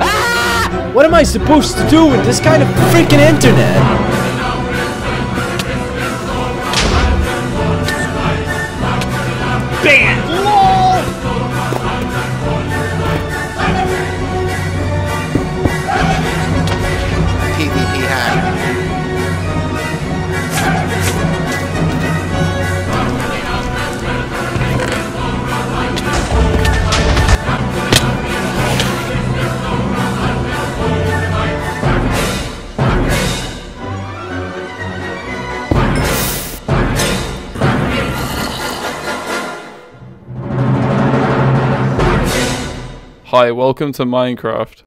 Ah! What am I supposed to do with this kind of freaking internet? Banned! Hi, welcome to Minecraft.